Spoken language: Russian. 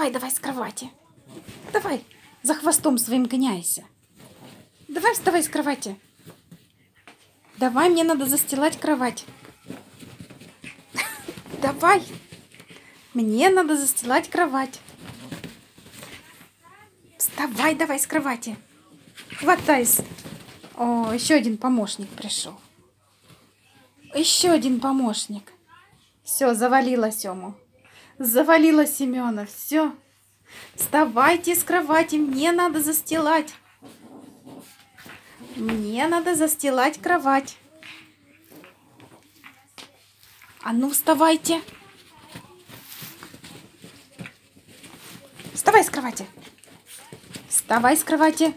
Вставай, давай с кровати. Давай, за хвостом своим гоняйся. Давай вставай с кровати. Давай, мне надо застилать кровать. Давай. Мне надо застилать кровать. Вставай, давай с кровати. Хватайся. О, еще один помощник пришел. Еще один помощник. Все, завалила Сему. Завалила Семена. Все. Вставайте с кровати. Мне надо застилать. Мне надо застилать кровать. А ну, вставайте. Вставай с кровати. Вставай с кровати.